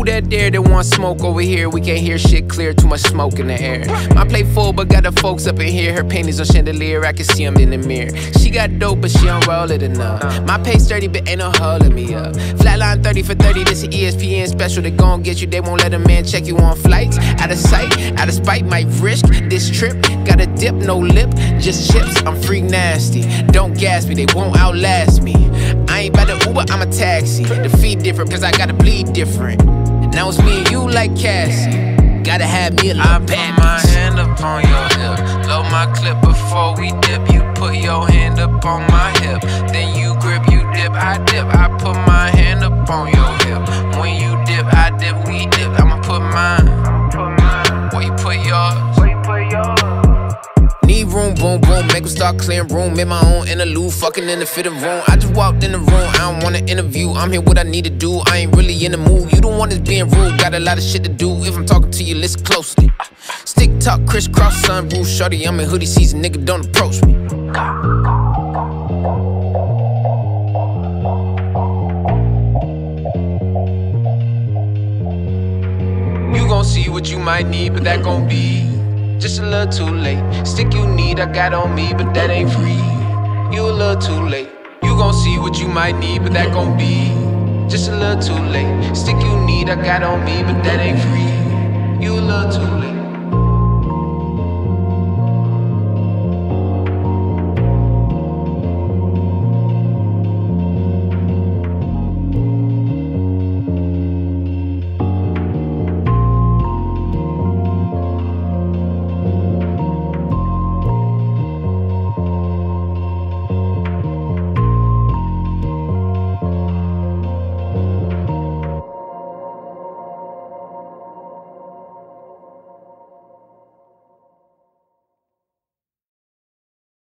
Who that dare that want smoke over here? We can't hear shit clear, too much smoke in the air. My plate full, but got the folks up in here. Her panties on chandelier, I can see them in the mirror. She got dope, but she don't roll it enough. My pace dirty, but ain't no holding me up. Flatline 30 for 30, this an ESPN special. They gon' get you, they won't let a man check you on flights. Out of sight, out of spite, might risk this trip. Got a dip, no lip, just chips. I'm freak nasty. Don't gas me, they won't outlast me. I ain't by the Uber, I'm a taxi. The fee different, cause I gotta bleed different. Now it's me and you like Cassie. Gotta have me a little I put my hand upon your hip. Load my clip before we dip. You put your hand up on my hip. Then you grip, you dip, I dip. I put my hand up on your hip. Need room, boom, boom, make them start clearing room. In my own interlude, fucking in the fitting room. I just walked in the room, I don't wanna interview. I'm here what I need to do, I ain't really in the mood. You don't want us being rude, got a lot of shit to do. If I'm talking to you, listen closely. Stick talk, crisscross, sunroof, shorty. I'm in hoodie season, nigga, don't approach me. You gon' see what you might need, but that gon' be just a little too late. Stick you need, I got on me, but that ain't free. You a little too late. You gon' see what you might need, but that gon' be just a little too late. Stick you need, I got on me, but that ain't free. You a little too late.